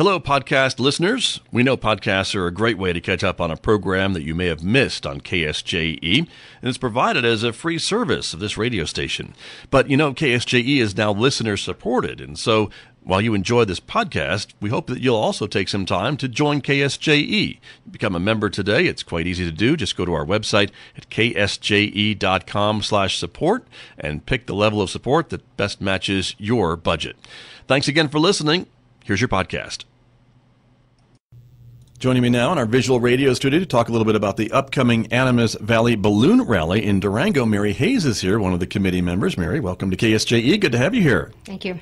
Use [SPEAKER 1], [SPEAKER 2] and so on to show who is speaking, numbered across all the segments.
[SPEAKER 1] Hello, podcast listeners. We know podcasts are a great way to catch up on a program that you may have missed on KSJE, and it's provided as a free service of this radio station. But you know, KSJE is now listener supported, and so while you enjoy this podcast, we hope that you'll also take some time to join KSJE. Become a member today. It's quite easy to do. Just go to our website at ksje.com slash support and pick the level of support that best matches your budget. Thanks again for listening. Here's your podcast. Joining me now in our visual radio studio to talk a little bit about the upcoming Animas Valley Balloon Rally in Durango. Mary Hayes is here, one of the committee members. Mary, welcome to KSJE. Good to have you here.
[SPEAKER 2] Thank you.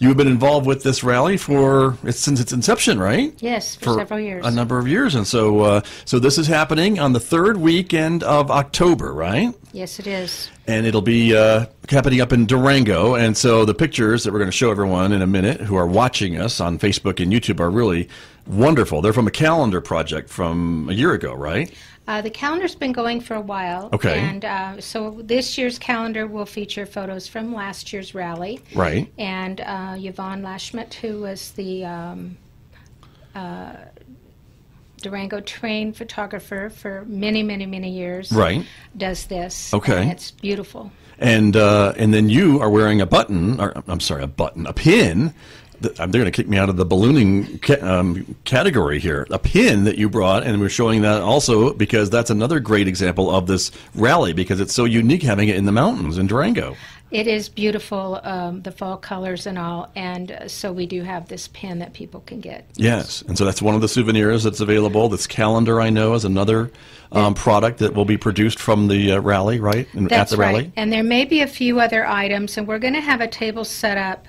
[SPEAKER 1] You have been involved with this rally for since its inception, right?
[SPEAKER 2] Yes, for, for several years.
[SPEAKER 1] A number of years, and so uh, so this is happening on the third weekend of October, right?
[SPEAKER 2] Yes, it is.
[SPEAKER 1] And it'll be uh, happening up in Durango, and so the pictures that we're going to show everyone in a minute who are watching us on Facebook and YouTube are really wonderful. They're from a calendar project from a year ago, right?
[SPEAKER 2] Uh, the calendar's been going for a while.
[SPEAKER 1] Okay.
[SPEAKER 2] And uh, so this year's calendar will feature photos from last year's rally.
[SPEAKER 1] Right.
[SPEAKER 2] And uh, Yvonne Lashmet, who was the um, uh, Durango trained photographer for many, many, many years.
[SPEAKER 1] Right.
[SPEAKER 2] Does this.
[SPEAKER 1] Okay.
[SPEAKER 2] And it's beautiful.
[SPEAKER 1] And uh, and then you are wearing a button, or I'm sorry, a button, a pin they're going to kick me out of the ballooning ca- um, category here. A pin that you brought, and we're showing that also because that's another great example of this rally because it's so unique having it in the mountains in Durango.
[SPEAKER 2] It is beautiful, um, the fall colors and all, and uh, so we do have this pin that people can get.
[SPEAKER 1] Yes, and so that's one of the souvenirs that's available. This calendar, I know, is another um, product that will be produced from the uh, rally, right?
[SPEAKER 2] That's
[SPEAKER 1] at the
[SPEAKER 2] right.
[SPEAKER 1] rally.
[SPEAKER 2] And there may be a few other items, and we're going to have a table set up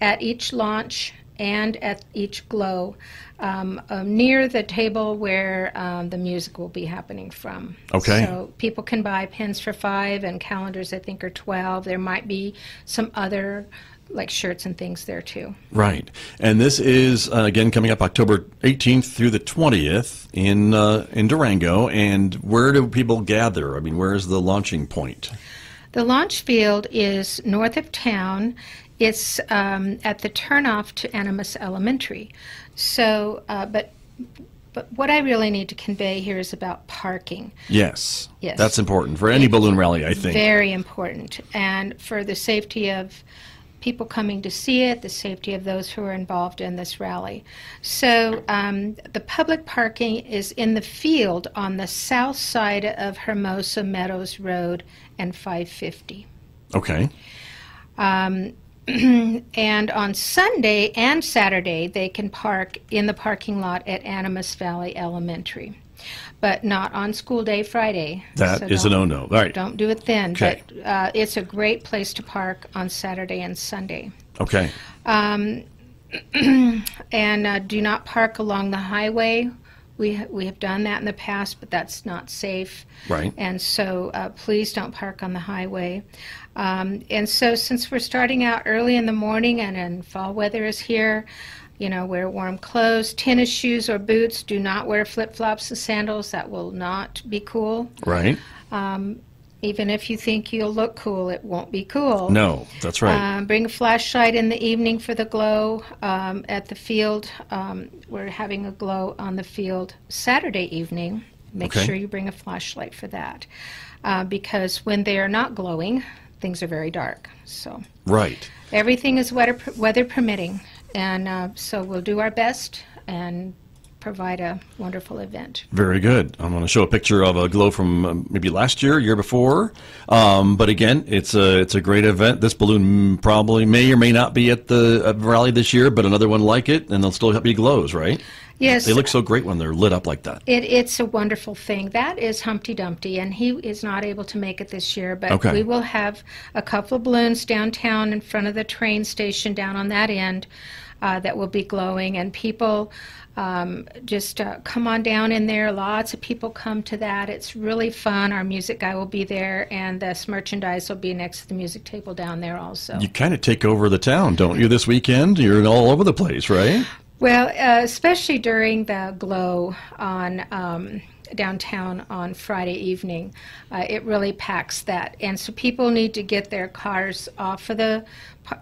[SPEAKER 2] at each launch and at each glow um, uh, near the table where um, the music will be happening from.
[SPEAKER 1] Okay.
[SPEAKER 2] So people can buy pins for five and calendars, I think, are 12. There might be some other like shirts and things there too.
[SPEAKER 1] Right. And this is uh, again coming up October 18th through the 20th in uh, in Durango and where do people gather? I mean, where is the launching point?
[SPEAKER 2] The launch field is north of town it's um, at the turnoff to Animas Elementary. So, uh, but but what I really need to convey here is about parking.
[SPEAKER 1] Yes.
[SPEAKER 2] Yes.
[SPEAKER 1] That's important for any balloon rally, I think.
[SPEAKER 2] Very important. And for the safety of people coming to see it, the safety of those who are involved in this rally. So um, the public parking is in the field on the south side of Hermosa Meadows Road and 550.
[SPEAKER 1] Okay.
[SPEAKER 2] Um, and on Sunday and Saturday, they can park in the parking lot at Animas Valley Elementary, but not on school day Friday.
[SPEAKER 1] That
[SPEAKER 2] so
[SPEAKER 1] is a no-no. All right.
[SPEAKER 2] Don't do it then.
[SPEAKER 1] Okay.
[SPEAKER 2] But uh, it's a great place to park on Saturday and Sunday.
[SPEAKER 1] Okay.
[SPEAKER 2] Um, and uh, do not park along the highway. We, ha- we have done that in the past, but that's not safe.
[SPEAKER 1] Right.
[SPEAKER 2] And so uh, please don't park on the highway. Um, and so, since we're starting out early in the morning and, and fall weather is here, you know, wear warm clothes, tennis shoes or boots. Do not wear flip flops and sandals. That will not be cool.
[SPEAKER 1] Right.
[SPEAKER 2] Um, even if you think you'll look cool, it won't be cool.
[SPEAKER 1] No, that's right.
[SPEAKER 2] Um, bring a flashlight in the evening for the glow um, at the field. Um, we're having a glow on the field Saturday evening. Make
[SPEAKER 1] Okay.
[SPEAKER 2] sure you bring a flashlight for that. Uh, because when they are not glowing, things are very dark. So
[SPEAKER 1] right.
[SPEAKER 2] everything is weather, weather permitting. And uh, so we'll do our best and provide a wonderful event.
[SPEAKER 1] Very good. I'm going to show a picture of a glow from um, maybe last year, year before. Um, but again, it's a it's a great event. This balloon probably may or may not be at the uh, rally this year, but another one like it, and they'll still be glows, right?
[SPEAKER 2] Yes.
[SPEAKER 1] They look so great when they're lit up like that.
[SPEAKER 2] It, it's a wonderful thing. That is Humpty Dumpty, and he is not able to make it this year. But
[SPEAKER 1] Okay.
[SPEAKER 2] we will have a couple of balloons downtown in front of the train station down on that end uh, that will be glowing, and people um, just uh, come on down in there. Lots of people come to that. It's really fun. Our music guy will be there, and this merchandise will be next to the music table down there also.
[SPEAKER 1] You kind of take over the town, don't you? This weekend, you're all over the place, right?
[SPEAKER 2] Well, uh, especially during the glow on um, downtown on Friday evening. Uh, it really packs that, and so people need to get their cars off of the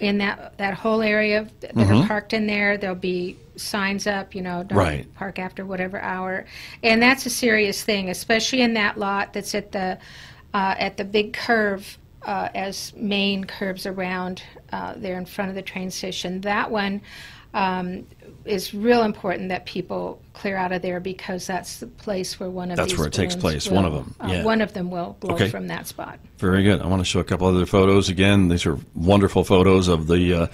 [SPEAKER 2] in that that whole area that mm-hmm. are parked in there. There'll be signs up, you know, don't
[SPEAKER 1] right.
[SPEAKER 2] park after whatever hour, and that's a serious thing, especially in that lot that's at the uh, at the big curve uh, as main curves around uh, there in front of the train station. That one um, is real important that people clear out of there because that's the place where one of
[SPEAKER 1] that's where it takes place.
[SPEAKER 2] Will,
[SPEAKER 1] one of them,
[SPEAKER 2] uh,
[SPEAKER 1] yeah.
[SPEAKER 2] one of them will blow
[SPEAKER 1] okay.
[SPEAKER 2] from that spot.
[SPEAKER 1] Very good. I want to show a couple other photos again. These are wonderful photos of the.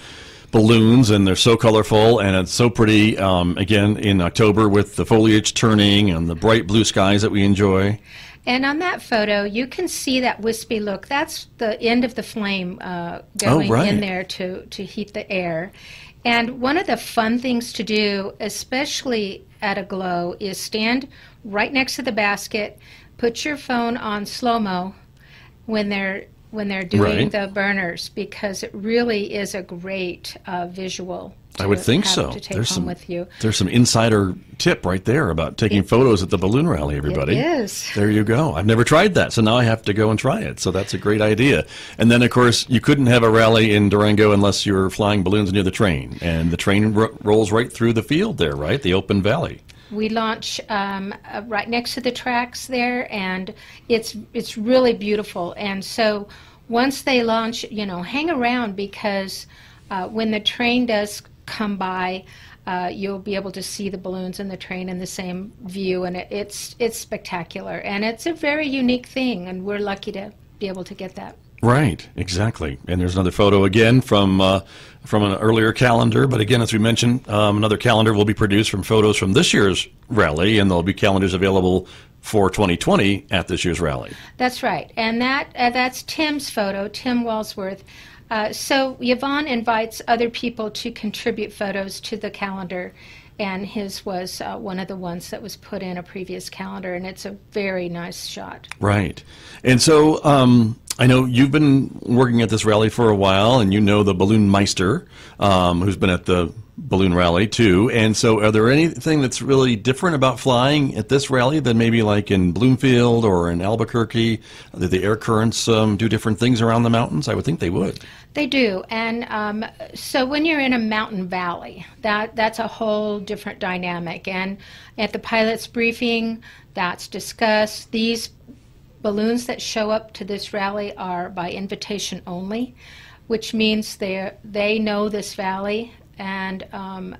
[SPEAKER 1] Balloons and they're so colorful and it's so pretty um, again in october with the foliage turning and the bright blue skies that we enjoy
[SPEAKER 2] and on that photo, you can see that wispy look. That's the end of the flame uh, going
[SPEAKER 1] oh, right.
[SPEAKER 2] in there to, to heat the air. And one of the fun things to do, especially at a glow, is stand right next to the basket, put your phone on slow mo when they're when they're doing
[SPEAKER 1] right.
[SPEAKER 2] the burners because it really is a great uh, visual.
[SPEAKER 1] I would think so.
[SPEAKER 2] To there's some with you.
[SPEAKER 1] There's some insider tip right there about taking it, photos at the balloon rally. Everybody,
[SPEAKER 2] it is.
[SPEAKER 1] There you go. I've never tried that, so now I have to go and try it. So that's a great idea. And then, of course, you couldn't have a rally in Durango unless you're flying balloons near the train, and the train ro- rolls right through the field there, right? The open valley.
[SPEAKER 2] We launch um, uh, right next to the tracks there, and it's it's really beautiful. And so once they launch, you know, hang around because uh, when the train does come by, uh, you'll be able to see the balloons and the train in the same view, and it, it's it's spectacular, and it's a very unique thing, and we're lucky to be able to get that.
[SPEAKER 1] Right, exactly. And there's another photo again from uh, from an earlier calendar. But again, as we mentioned, um, another calendar will be produced from photos from this year's rally, and there'll be calendars available for 2020 at this year's rally.
[SPEAKER 2] That's right, and that uh, that's Tim's photo, Tim Wellsworth. Uh, so Yvonne invites other people to contribute photos to the calendar, and his was uh, one of the ones that was put in a previous calendar, and it's a very nice shot.
[SPEAKER 1] Right, and so um, I know you've been working at this rally for a while, and you know the balloon meister, um, who's been at the balloon rally too. And so, are there anything that's really different about flying at this rally than maybe like in Bloomfield or in Albuquerque? Did the air currents um, do different things around the mountains? I would think they would.
[SPEAKER 2] They do, and um, so when you're in a mountain valley, that that's a whole different dynamic. And at the pilots' briefing, that's discussed. These balloons that show up to this rally are by invitation only, which means they they know this valley and um,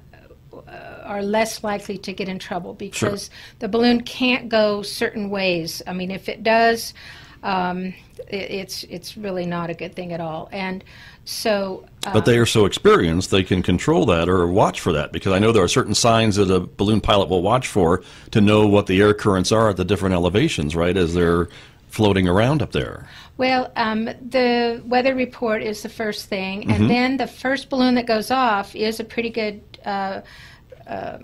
[SPEAKER 2] are less likely to get in trouble because
[SPEAKER 1] sure.
[SPEAKER 2] the balloon can't go certain ways. I mean, if it does, um, it, it's it's really not a good thing at all. And so,
[SPEAKER 1] uh, but they are so experienced they can control that or watch for that because I know there are certain signs that a balloon pilot will watch for to know what the air currents are at the different elevations, right? As they're floating around up there?
[SPEAKER 2] Well, um, the weather report is the first thing, and mm-hmm. then the first balloon that goes off is a pretty good uh, uh,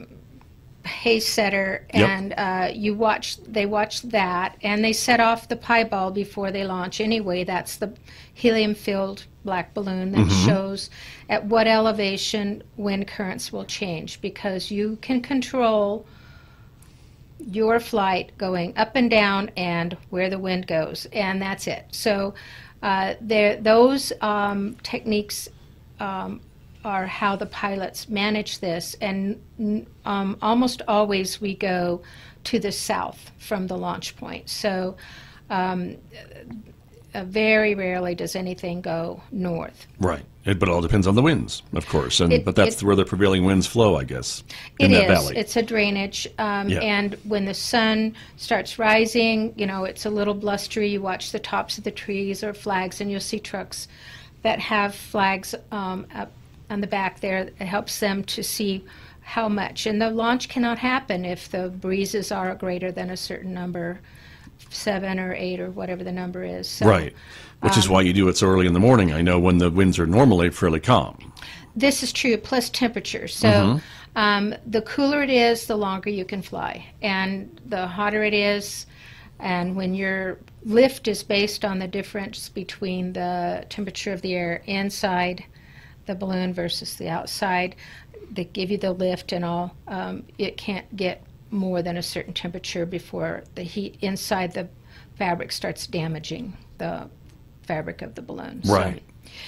[SPEAKER 2] pace setter,
[SPEAKER 1] yep.
[SPEAKER 2] and uh, you watch. They watch that, and they set off the pibal before they launch. Anyway, that's the helium-filled black balloon that mm-hmm. shows at what elevation wind currents will change, because you can control your flight going up and down and where the wind goes, and that's it. So uh, there, those um, techniques um, are how the pilots manage this, and um, almost always we go to the south from the launch point. So um, uh, very rarely does anything go north.
[SPEAKER 1] Right. It, but it all depends on the winds, of course. And
[SPEAKER 2] it,
[SPEAKER 1] but that's it, where the prevailing winds flow, I guess.
[SPEAKER 2] In
[SPEAKER 1] that
[SPEAKER 2] is.
[SPEAKER 1] valley.
[SPEAKER 2] It's a drainage, um,
[SPEAKER 1] yeah.
[SPEAKER 2] and when the sun starts rising, you know, it's a little blustery. You watch the tops of the trees or flags, and you'll see trucks that have flags um, up on the back there. It helps them to see how much. And the launch cannot happen if the breezes are greater than a certain number seven or eight or whatever the number is. So,
[SPEAKER 1] right. Which um, is why you do it so early in the morning. I know when the winds are normally fairly calm.
[SPEAKER 2] This is true, plus temperature. So
[SPEAKER 1] mm-hmm.
[SPEAKER 2] um, the cooler it is, the longer you can fly. And the hotter it is, and when your lift is based on the difference between the temperature of the air inside the balloon versus the outside, they give you the lift and all, um, it can't get more than a certain temperature before the heat inside the fabric starts damaging the fabric of the balloon. So-
[SPEAKER 1] Right.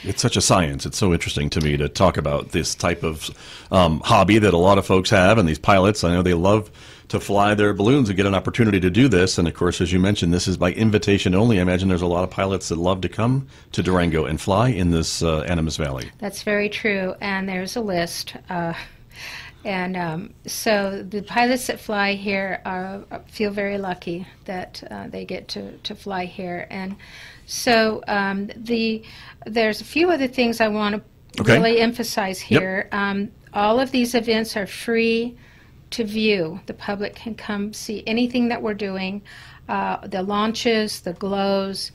[SPEAKER 1] It's such a science. It's so interesting to me to talk about this type of um, hobby that a lot of folks have, and these pilots. I know they love to fly their balloons and get an opportunity to do this. And of course, as you mentioned, this is by invitation only. I imagine there's a lot of pilots that love to come to Durango and fly in this uh, Animas Valley.
[SPEAKER 2] That's very true, and there's a list. Uh, and um, so the pilots that fly here are, feel very lucky that uh, they get to, to fly here. And so um, the there's a few other things I want to
[SPEAKER 1] Okay.
[SPEAKER 2] really emphasize here. Um, all of these events are free to view. The public can come see anything that we're doing, uh, the launches, the glows,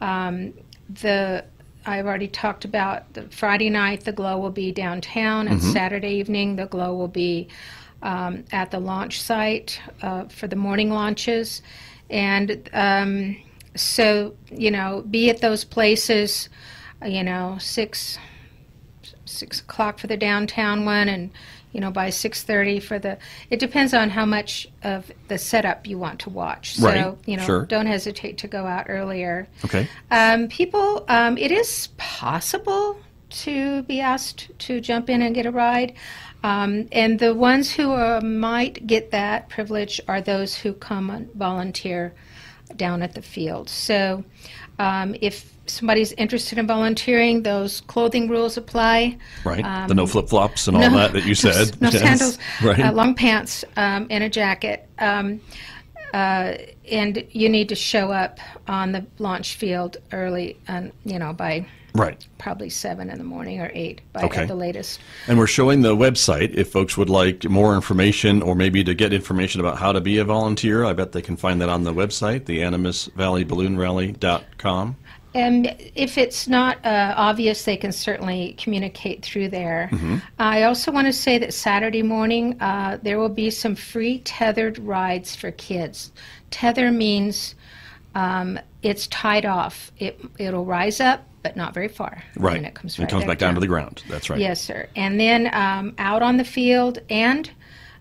[SPEAKER 2] um, the. I've already talked about the Friday night. The glow will be downtown, and Saturday evening the glow will be um, at the launch site uh, for the morning launches, and um, so you know, be at those places. You know, six six o'clock for the downtown one and you know by 6.30 for the it depends on how much of the setup you want to watch. So
[SPEAKER 1] Right,
[SPEAKER 2] you know
[SPEAKER 1] sure.
[SPEAKER 2] don't hesitate to go out earlier.
[SPEAKER 1] Okay.
[SPEAKER 2] um, people um, it is possible to be asked to jump in and get a ride. Um, and the ones who uh, might get that privilege are those who come volunteer down at the field. So um, if somebody's interested in volunteering those clothing rules apply
[SPEAKER 1] Right. the no flip flops and all that that you
[SPEAKER 2] no-
[SPEAKER 1] said.
[SPEAKER 2] No,
[SPEAKER 1] Yes.
[SPEAKER 2] sandals,
[SPEAKER 1] Right.
[SPEAKER 2] uh, long pants, um, and a jacket. Um, uh, and you need to show up on the launch field early, and you know by
[SPEAKER 1] right.
[SPEAKER 2] probably seven in the morning or eight by
[SPEAKER 1] Okay.
[SPEAKER 2] at the latest.
[SPEAKER 1] And we're showing the website if folks would like more information or maybe to get information about how to be a volunteer. I bet they can find that on the website, the Animas Valley Balloon Rally.com.
[SPEAKER 2] And if it's not uh, obvious, they can certainly communicate through there.
[SPEAKER 1] Mm-hmm.
[SPEAKER 2] I also want to say that Saturday morning uh, there will be some free tethered rides for kids. Tether means um, it's tied off. It it'll rise up, but not very far.
[SPEAKER 1] Right.
[SPEAKER 2] And it comes
[SPEAKER 1] it
[SPEAKER 2] right
[SPEAKER 1] comes back down to the ground. That's right.
[SPEAKER 2] Yes, sir. And then um, out on the field and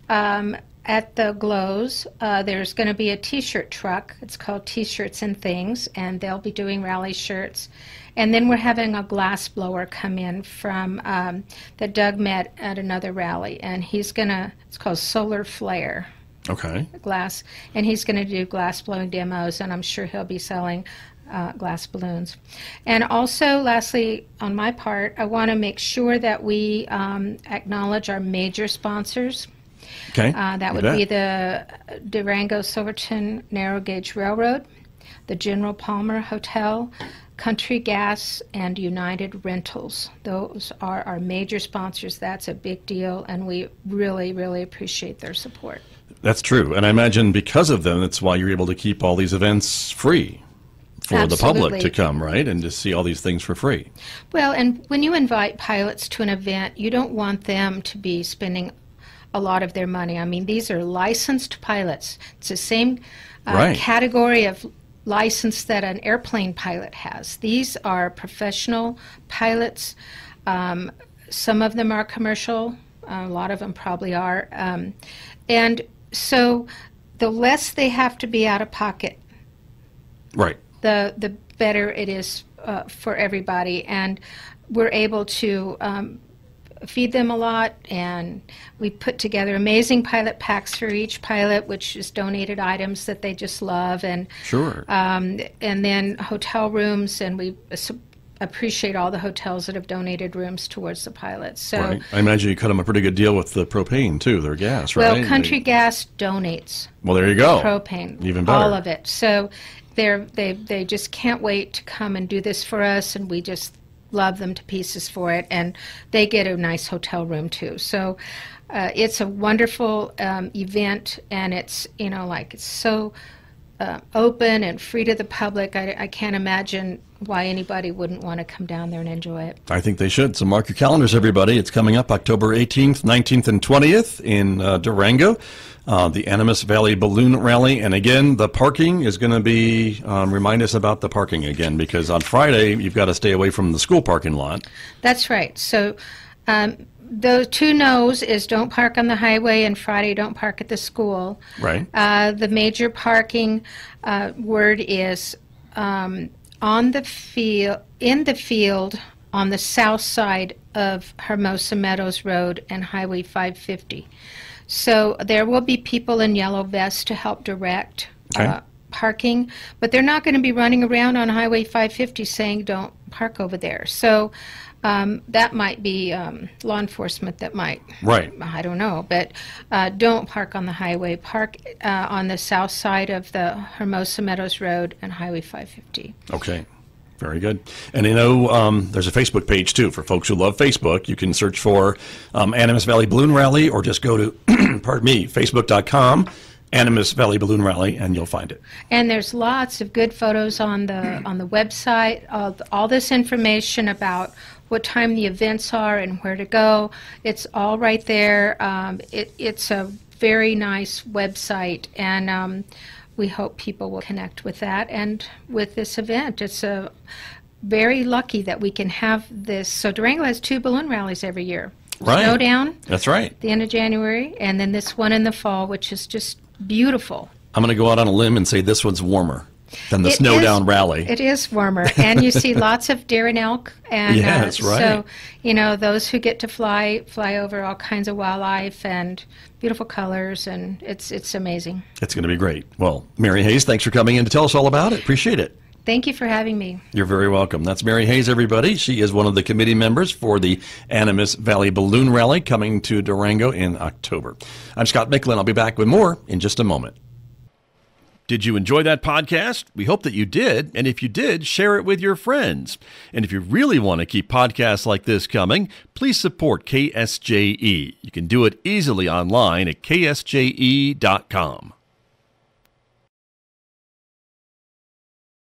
[SPEAKER 2] um, at the glows, uh, there's going to be a T-shirt truck. It's called T-shirts and Things, and they'll be doing rally shirts. And then we're having a glass blower come in from um, that Doug met at another rally, and he's gonna. It's called Solar Flare
[SPEAKER 1] Okay.
[SPEAKER 2] glass, and he's going to do glass blowing demos, and I'm sure he'll be selling uh, glass balloons. And also, lastly, on my part, I want to make sure that we um, acknowledge our major sponsors.
[SPEAKER 1] Okay.
[SPEAKER 2] Uh, that would be the Durango Silverton Narrow Gauge Railroad, the General Palmer Hotel, Country Gas, and United Rentals. Those are our major sponsors. That's a big deal, and we really, really appreciate their support.
[SPEAKER 1] That's true. And I imagine because of them, that's why you're able to keep all these events free for the public to come, right? And to see all these things for free.
[SPEAKER 2] Well, and when you invite pilots to an event, you don't want them to be spending a lot of their money. I mean, these are licensed pilots. It's the same uh,
[SPEAKER 1] Right.
[SPEAKER 2] category of license that an airplane pilot has. These are professional pilots. Um, some of them are commercial. A lot of them probably are. Um, and so the less they have to be out of pocket,
[SPEAKER 1] Right.
[SPEAKER 2] the the better it is uh, for everybody, and we're able to um, feed them a lot, and we put together amazing pilot packs for each pilot, which is donated items that they just love, and
[SPEAKER 1] Sure.
[SPEAKER 2] um, and then hotel rooms, and we s- appreciate all the hotels that have donated rooms towards the pilots. So.
[SPEAKER 1] right. I imagine you cut them a pretty good deal with the propane too, their gas, right?
[SPEAKER 2] Well, Country Gas donates
[SPEAKER 1] Well, there you go.
[SPEAKER 2] propane,
[SPEAKER 1] Even better.
[SPEAKER 2] all of it. So they're they they just can't wait to come and do this for us, and we just love them to pieces for it. And they get a nice hotel room too. So uh, it's a wonderful um, event, and it's you know like it's so. Uh, open and free to the public. I, I can't imagine why anybody wouldn't want to come down there and enjoy it.
[SPEAKER 1] I think they should. So mark your calendars, everybody. It's coming up October 18th, 19th, and 20th in uh, Durango, uh, the Animas Valley Balloon Rally. And again, the parking is going to be, um, remind us about the parking again, because on Friday, you've got to stay away from the school parking lot.
[SPEAKER 2] That's right. So um, those two no's is don't park on the highway and Friday don't park at the school.
[SPEAKER 1] Right.
[SPEAKER 2] Uh, the major parking uh, word is um, on the field, in the field on the south side of Hermosa Meadows Road and Highway 550. So there will be people in yellow vests to help direct
[SPEAKER 1] Okay.
[SPEAKER 2] uh, parking, but they're not going to be running around on Highway 550 saying don't park over there. So um, that might be um, law enforcement that might
[SPEAKER 1] Right.
[SPEAKER 2] I don't know, but uh, don't park on the highway. Park uh, on the south side of the Hermosa Meadows Road and Highway 550.
[SPEAKER 1] Okay. Very good. And you know, um, there's a Facebook page too for folks who love Facebook. You can search for um, Animas Valley Balloon Rally or just go to, pardon me, facebook.com, Animas Valley Balloon Rally, and you'll find it.
[SPEAKER 2] And there's lots of good photos on the on the website. All, all this information about what time the events are and where to go. It's all right there. Um, it, it's a very nice website, and um, we hope people will connect with that and with this event. It's a very lucky that we can have this. So Durango has two balloon rallies every year.
[SPEAKER 1] Right.
[SPEAKER 2] Snowdown,
[SPEAKER 1] That's right.
[SPEAKER 2] the end of January, and then this one in the fall, which is just beautiful.
[SPEAKER 1] I'm going to go out on a limb and say this one's warmer than the
[SPEAKER 2] It
[SPEAKER 1] Snow
[SPEAKER 2] is-
[SPEAKER 1] Rally.
[SPEAKER 2] It is warmer, and you see lots of deer and elk, and uh,
[SPEAKER 1] right.
[SPEAKER 2] so you know those who get to fly fly over all kinds of wildlife and beautiful colors, and it's it's amazing.
[SPEAKER 1] It's going to be great. Well, Mary Hayes, thanks for coming in to tell us all about it. Appreciate it.
[SPEAKER 2] Thank you for having me.
[SPEAKER 1] You're very welcome. That's Mary Hayes, everybody. She is one of the committee members for the Animas Valley Balloon Rally coming to Durango in October. I'm Scott Michlin. I'll be back with more in just a moment. Did you enjoy that podcast? We hope that you did. And if you did, share it with your friends. And if you really want to keep podcasts like this coming, please support KSJE. You can do it easily online at ksje.com.